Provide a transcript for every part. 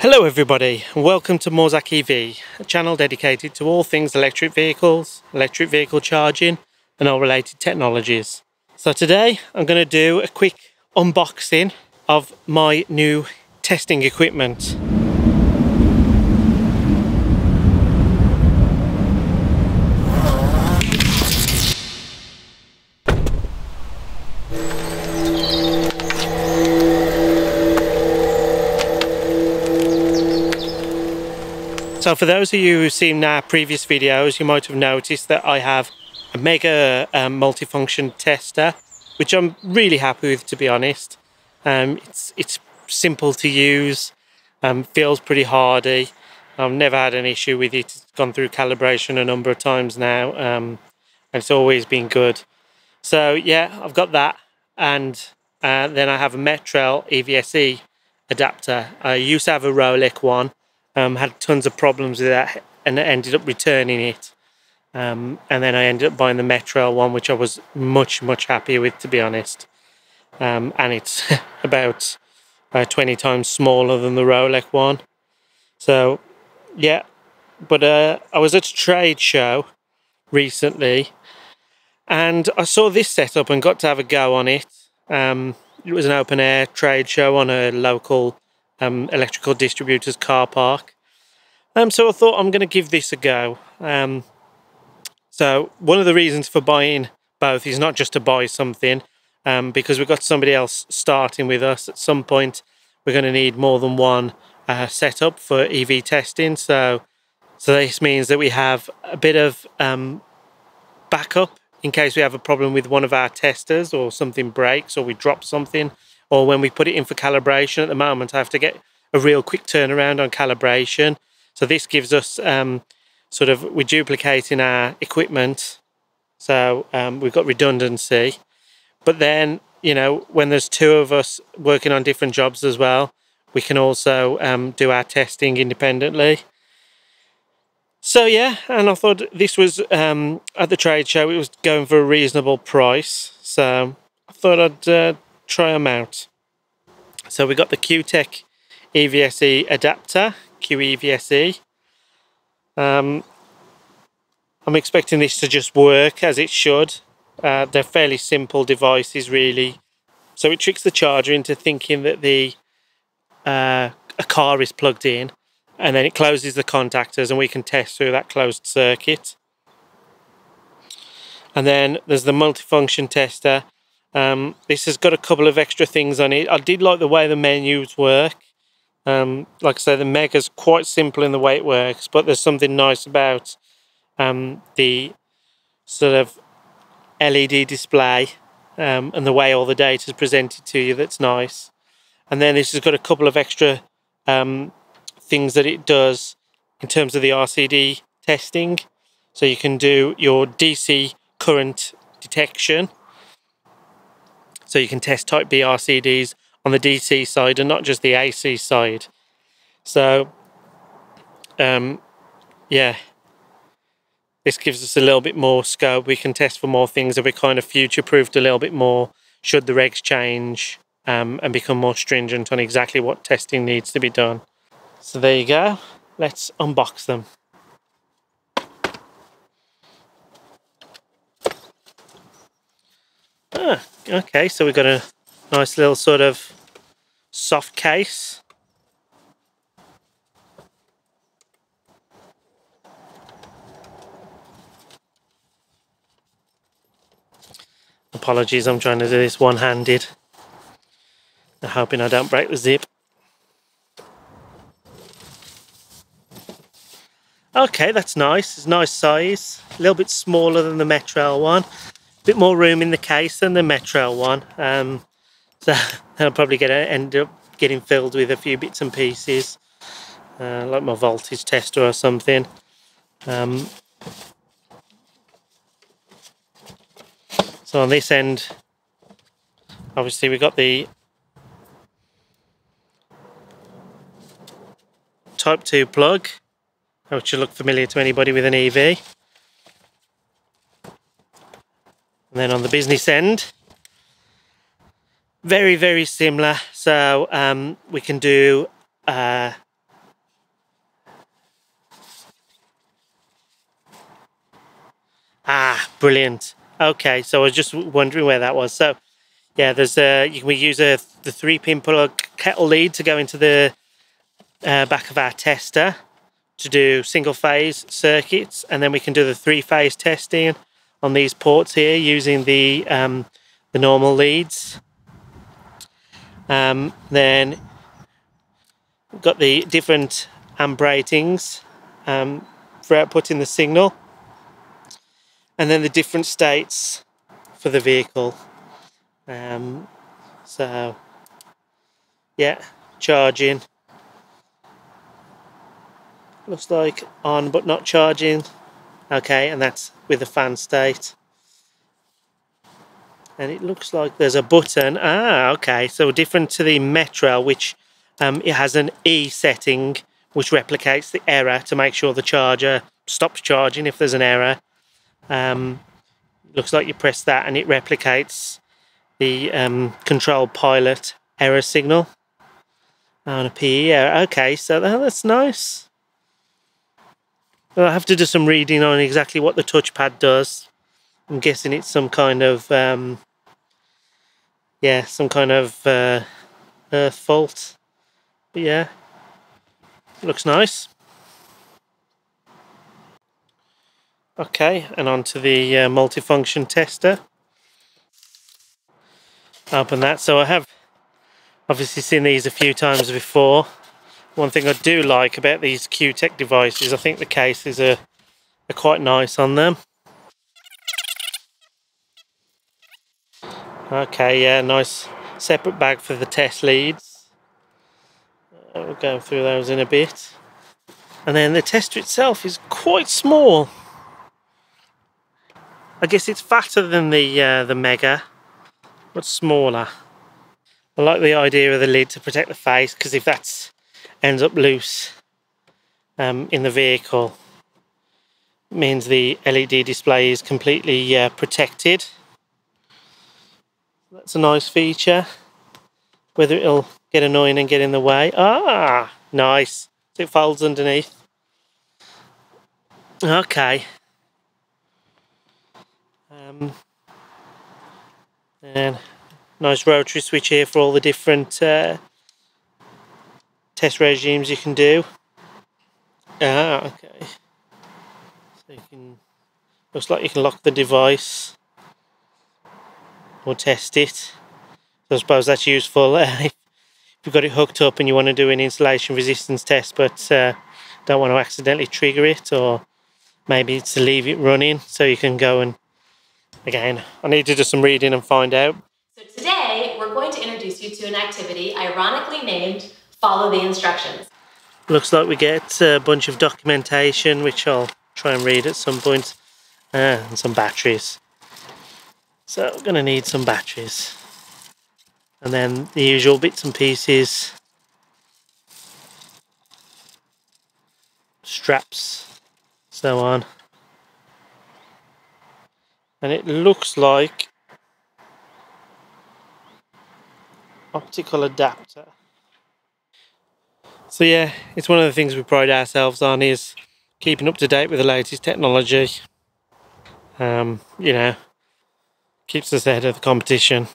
Hello everybody and welcome to Morzak EV, a channel dedicated to all things electric vehicles, electric vehicle charging and all related technologies. So today I'm going to do a quick unboxing of my new testing equipment. So for those of you who've seen our previous videos, you might have noticed that I have a Megger um, multifunction tester, which I'm really happy with, to be honest. Um, it's, it's simple to use, um, feels pretty hardy. I've never had an issue with it. It's gone through calibration a number of times now, um, and it's always been good. So yeah, I've got that, and uh, then I have a Metrel EVSE adapter. I used to have a Rolec one, um, had tons of problems with that and ended up returning it. Um, and then I ended up buying the Metrel one, which I was much, much happier with, to be honest. Um, and it's about uh, 20 times smaller than the Rolec one. So, yeah. But uh, I was at a trade show recently and I saw this setup and got to have a go on it. Um, it was an open air trade show on a local um, electrical distributors car park. Um, so I thought I'm going to give this a go. Um, so one of the reasons for buying both is not just to buy something, um, because we've got somebody else starting with us. At some point, we're going to need more than one uh, setup for EV testing. So, so this means that we have a bit of um, backup in case we have a problem with one of our testers or something breaks or we drop something or when we put it in for calibration at the moment, I have to get a real quick turnaround on calibration. So this gives us um, sort of, we're duplicating our equipment. So um, we've got redundancy. But then, you know, when there's two of us working on different jobs as well, we can also um, do our testing independently. So yeah, and I thought this was um, at the trade show. It was going for a reasonable price, so I thought I'd uh, try them out. So we got the Kewtech EVSE adapter, KewEVSE. Um, I'm expecting this to just work as it should. Uh, they're fairly simple devices really. So it tricks the charger into thinking that the uh, a car is plugged in and then it closes the contactors and we can test through that closed circuit. And then there's the multifunction tester um, this has got a couple of extra things on it. I did like the way the menus work. Um, like I say, the Megger's quite simple in the way it works, but there's something nice about um, the sort of LED display um, and the way all the data is presented to you that's nice. And then this has got a couple of extra um, things that it does in terms of the RCD testing. So you can do your DC current detection so you can test type B RCDs on the DC side and not just the AC side. So, um, yeah, this gives us a little bit more scope. We can test for more things and we kind of future-proofed a little bit more should the regs change um, and become more stringent on exactly what testing needs to be done. So there you go. Let's unbox them. Ah, okay, so we've got a nice little sort of soft case. Apologies, I'm trying to do this one-handed. I'm hoping I don't break the zip. Okay, that's nice. It's nice size. A little bit smaller than the Metrel one bit more room in the case than the Metrel one. Um, so I'll probably get end up getting filled with a few bits and pieces, uh, like my voltage tester or something. Um, so on this end, obviously we've got the Type 2 plug, which should look familiar to anybody with an EV. And then on the business end, very, very similar. So um, we can do uh, Ah, brilliant. Okay, so I was just wondering where that was. So, yeah, there's a you can use a the three pin plug kettle lead to go into the uh, back of our tester to do single phase circuits, and then we can do the three phase testing on these ports here using the um, the normal leads. Um, then got the different amp ratings um, for outputting the signal and then the different states for the vehicle. Um, so, yeah, charging. Looks like on but not charging. Okay, and that's with the fan state. And it looks like there's a button. Ah, okay, so different to the Metrel, which um, it has an E setting which replicates the error to make sure the charger stops charging if there's an error. Um, looks like you press that and it replicates the um, control pilot error signal on a PE error. Okay, so that's nice. I have to do some reading on exactly what the touchpad does. I'm guessing it's some kind of, um, yeah, some kind of uh, earth fault. But yeah, looks nice. Okay, and onto the uh, multifunction tester. Open that. So I have obviously seen these a few times before. One thing I do like about these Kewtech devices, I think the cases are, are quite nice on them. Okay, yeah, nice separate bag for the test leads. Uh, we'll go through those in a bit. And then the tester itself is quite small. I guess it's fatter than the uh, the Megger, but smaller. I like the idea of the lid to protect the face because if that ends up loose um, in the vehicle, means the LED display is completely uh, protected. That's a nice feature. Whether it'll get annoying and get in the way. Ah, nice. It folds underneath. Okay, um, and nice rotary switch here for all the different uh, test regimes you can do. Ah, okay. So you can, looks like you can lock the device or test it. So I suppose that's useful if you've got it hooked up and you want to do an insulation resistance test but uh, don't want to accidentally trigger it or maybe to leave it running so you can go and Again, I need to do some reading and find out. So today, we're going to introduce you to an activity ironically named Follow the Instructions. Looks like we get a bunch of documentation, which I'll try and read at some point, uh, and some batteries. So we're going to need some batteries. And then the usual bits and pieces. Straps, so on and it looks like optical adapter so yeah it's one of the things we pride ourselves on is keeping up to date with the latest technology. Um, you know keeps us ahead of the competition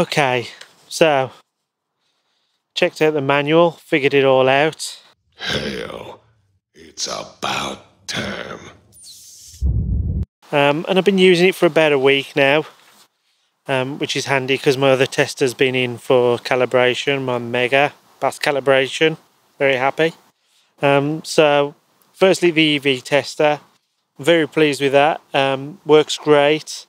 Okay, so checked out the manual, figured it all out. Hell, it's about time. Um, and I've been using it for about a week now, um, which is handy because my other tester's been in for calibration, my Megger bass calibration. Very happy. Um, so, firstly, the EV tester. Very pleased with that. Um, works great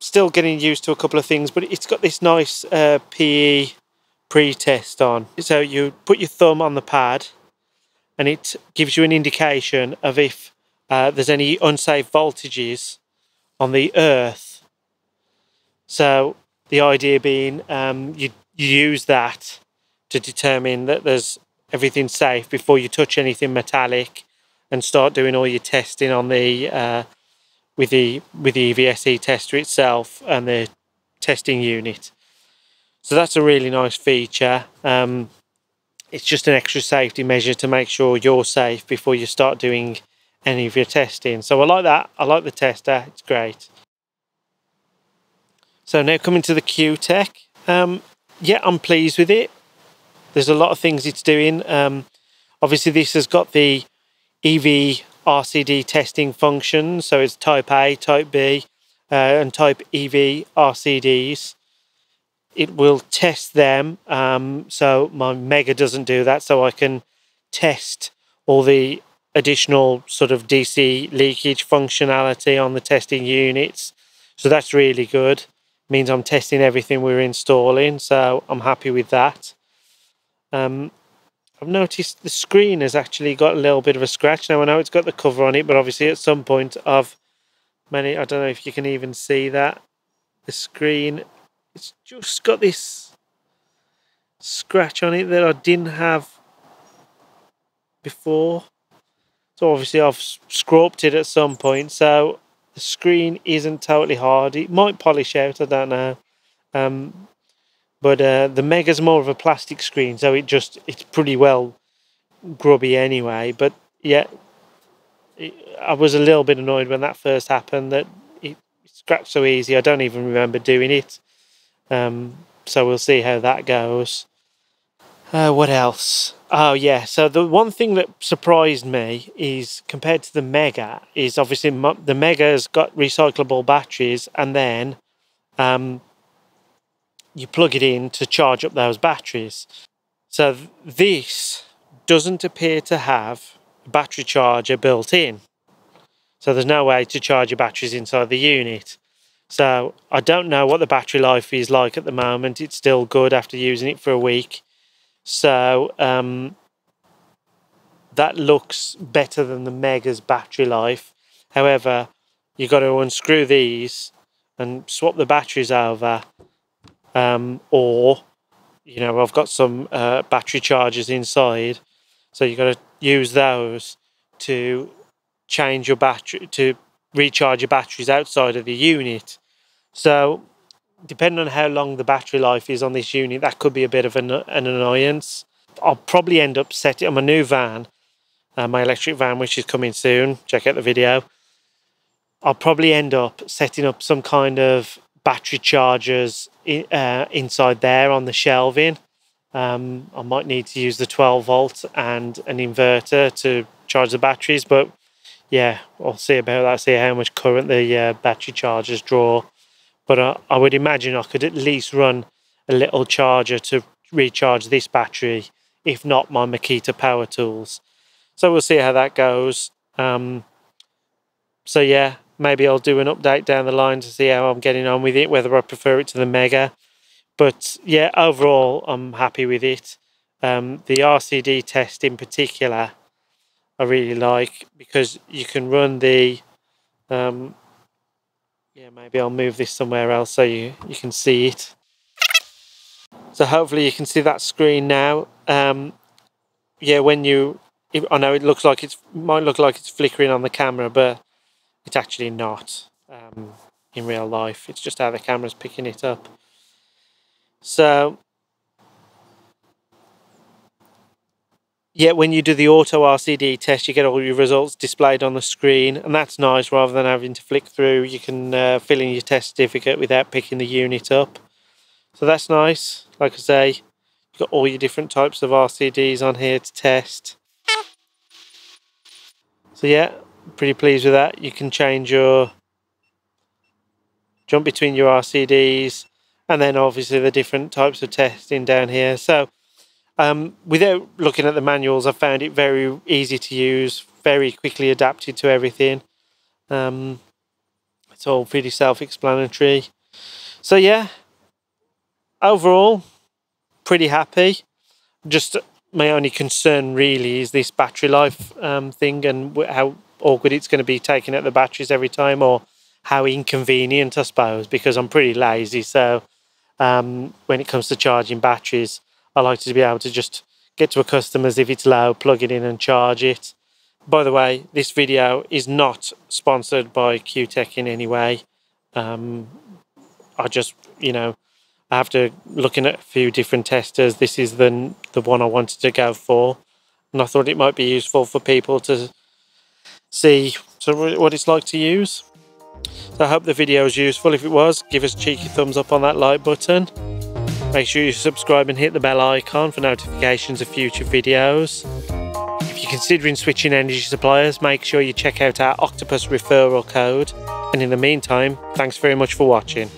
still getting used to a couple of things, but it's got this nice uh, PE pre-test on. So you put your thumb on the pad and it gives you an indication of if uh, there's any unsafe voltages on the earth. So the idea being um, you, you use that to determine that there's everything safe before you touch anything metallic and start doing all your testing on the uh, with the with the EVSE tester itself and the testing unit. So that's a really nice feature. Um, it's just an extra safety measure to make sure you're safe before you start doing any of your testing. So I like that. I like the tester. It's great. So now coming to the Kewtech. Um, yeah, I'm pleased with it. There's a lot of things it's doing. Um, obviously, this has got the EV RCD testing function. So it's type A, type B, uh, and type EV RCDs. It will test them. Um, so my Megger doesn't do that. So I can test all the additional sort of DC leakage functionality on the testing units. So that's really good. Means I'm testing everything we're installing. So I'm happy with that. Um, I've noticed the screen has actually got a little bit of a scratch. Now I know it's got the cover on it, but obviously at some point I've many I don't know if you can even see that. The screen it's just got this scratch on it that I didn't have before. So obviously I've scraped it at some point. So the screen isn't totally hard. It might polish out, I don't know. Um, but uh, the Megger's more of a plastic screen, so it just it's pretty well grubby anyway. But yeah, it, I was a little bit annoyed when that first happened that it scratched so easy. I don't even remember doing it. Um, so we'll see how that goes. Uh, what else? Oh yeah. So the one thing that surprised me is compared to the Megger is obviously the Megger's got recyclable batteries, and then um, you plug it in to charge up those batteries. So this doesn't appear to have a battery charger built in. So there's no way to charge your batteries inside the unit. So I don't know what the battery life is like at the moment. It's still good after using it for a week. So um, that looks better than the Megger's battery life. However, you've got to unscrew these and swap the batteries over um, or you know I've got some uh, battery chargers inside, so you've got to use those to change your battery to recharge your batteries outside of the unit. So depending on how long the battery life is on this unit, that could be a bit of an, an annoyance. I'll probably end up setting on my new van, uh, my electric van, which is coming soon. Check out the video. I'll probably end up setting up some kind of battery chargers uh, inside there on the shelving. Um, I might need to use the 12 volt and an inverter to charge the batteries, but yeah, I'll see about that, see how much current the uh, battery chargers draw. But uh, I would imagine I could at least run a little charger to recharge this battery, if not my Makita power tools. So we'll see how that goes. Um, so yeah, maybe I'll do an update down the line to see how I'm getting on with it, whether I prefer it to the Megger. But yeah, overall, I'm happy with it. Um, the RCD test in particular, I really like because you can run the. Um, yeah, maybe I'll move this somewhere else so you, you can see it. So hopefully you can see that screen now. Um, yeah, when you, I know it looks like it's might look like it's flickering on the camera, but it's actually not um, in real life. It's just how the camera's picking it up. So, yeah, when you do the auto RCD test, you get all your results displayed on the screen, and that's nice rather than having to flick through. You can uh, fill in your test certificate without picking the unit up. So that's nice. Like I say, you've got all your different types of RCDs on here to test. So yeah, pretty pleased with that. You can change your jump between your RCDs and then obviously the different types of testing down here. So um, without looking at the manuals, I found it very easy to use, very quickly adapted to everything. Um, it's all pretty self-explanatory. So yeah, overall, pretty happy. Just my only concern really is this battery life um, thing and how awkward it's going to be taking out the batteries every time or how inconvenient I suppose because I'm pretty lazy. So um, when it comes to charging batteries I like to be able to just get to a customer's if it's low plug it in and charge it. By the way this video is not sponsored by Kewtech in any way. Um, I just you know after looking at a few different testers. This is the the one I wanted to go for and I thought it might be useful for people to see what it's like to use. So I hope the video was useful. If it was, give us a cheeky thumbs up on that like button. Make sure you subscribe and hit the bell icon for notifications of future videos. If you're considering switching energy suppliers, make sure you check out our Octopus referral code. And in the meantime, thanks very much for watching.